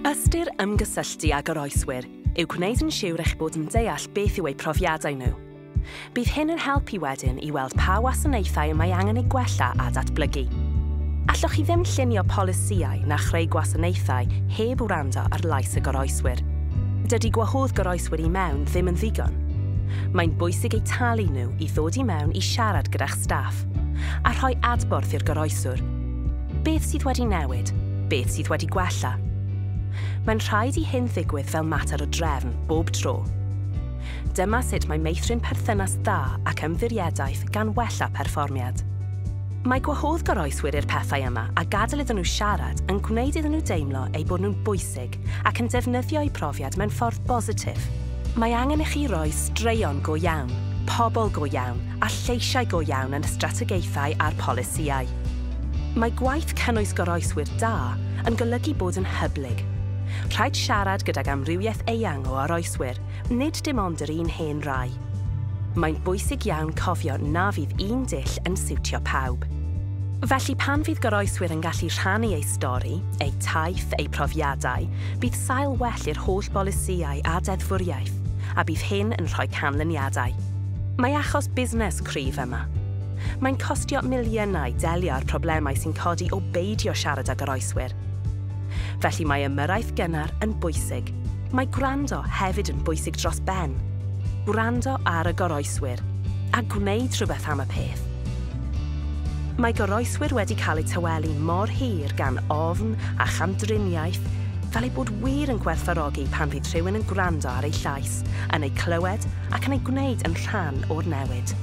Ystyr ymgysylltu ag yr oeswyr yw gwneud yn siŵr eich bod yn deall beth yw eu profiadau nhw. Bydd hyn yn helpu wedyn i weld pa wasanaethau mae angen eu gwella a datblygu. Allwch chi ddim llunio polisiau na chreu gwasanaethau heb wrando ar lais y goroeswyr. Dydy gwahodd goroeswyr i mewn ddim yn ddigon. Mae'n bwysig eu talu nhw i ddod i mewn i siarad gyda'ch staff a rhoi adborth i'r goroeswr. Beth sydd wedi newid? Beth sydd wedi gwella? mae'n rhaid i hyn ddigwydd fel mater o drefn bob tro. Dyma sut mae meithrin perthynas dda ac ymddiriadaeth gan wella perfformiad. Mae gwahodd goroeswyr i'r pethau yma a gadael iddyn nhw siarad yn gwneud iddyn nhw deimlo eu bod nhw'n bwysig ac yn defnyddio eu profiad mewn ffordd bositif. Mae angen i chi roi straeon go iawn, pobl go iawn a lleisiau go iawn yn y strategaethau a'r polisiau. Mae gwaith cynnwys goroeswyr da yn golygu bod yn hyblyg Rhaid siarad gydag amrywiaeth eang o oroeswyr, nid dim ond yr un hen rai. Mae'n bwysig iawn cofio na fydd un dill yn siwtio pawb. Felly pan fydd goroeswyr yn gallu rhannu eu stori, eu taith, eu profiadau, bydd sail well i'r holl bolisiau a deddfwriaeth, a bydd hyn yn rhoi canlyniadau. Mae achos busnes cryf yma. Mae'n costio miliynau delio â'r problemau sy'n codi o beidio siarad â goroeswyr, felly mae ymyrraeth gynnar yn bwysig. Mae gwrando hefyd yn bwysig dros ben. Gwrando ar y goroeswyr a gwneud rhywbeth am y peth. Mae goroeswyr wedi cael eu tywelu mor hir gan ofn a chamdriniaeth fel ei bod wir yn gwerthfarogi pan fydd rhywun yn gwrando ar ei llais, yn ei clywed ac yn ei gwneud yn rhan o'r newid.